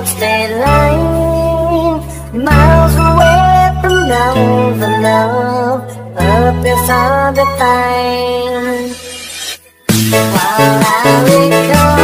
Stay state line. Miles away from love the love Up is all the time While I recall